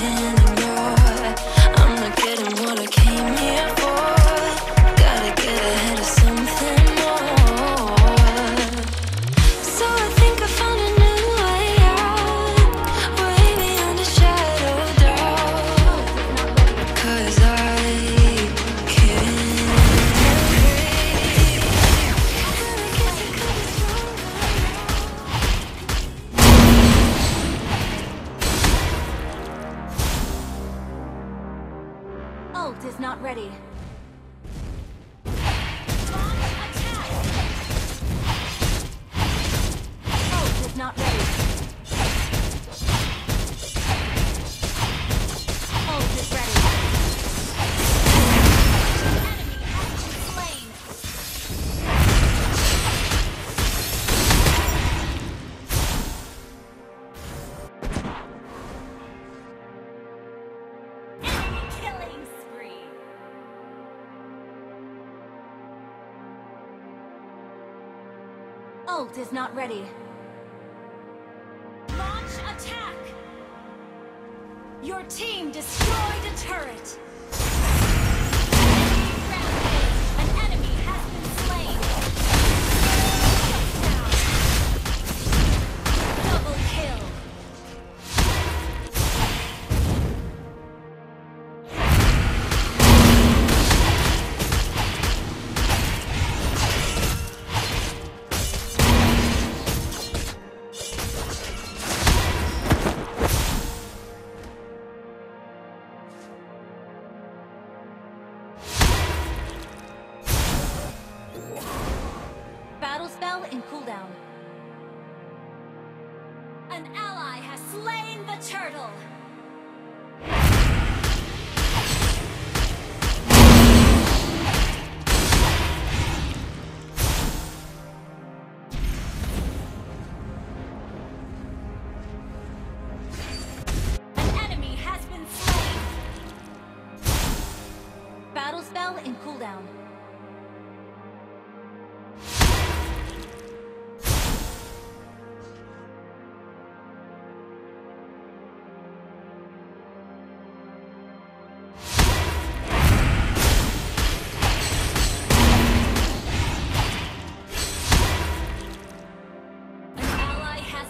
pretend ready. ult is not ready. Launch attack! Your team destroyed a turret! battle spell in cooldown. An ally has slain the turtle! An enemy has been slain! Battle spell in cooldown.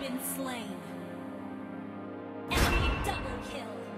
been slain. Enemy double kill.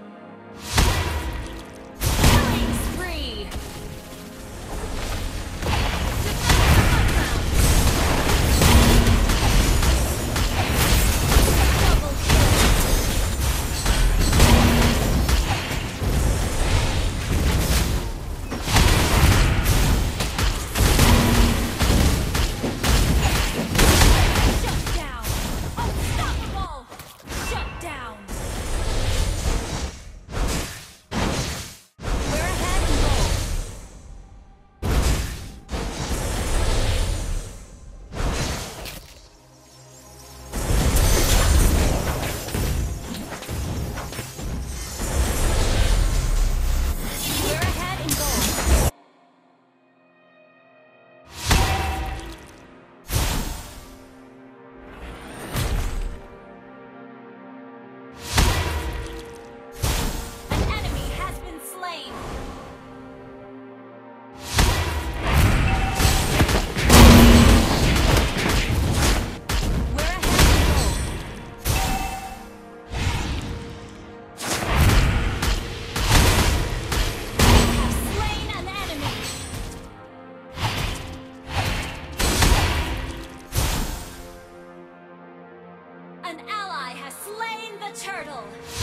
turtle!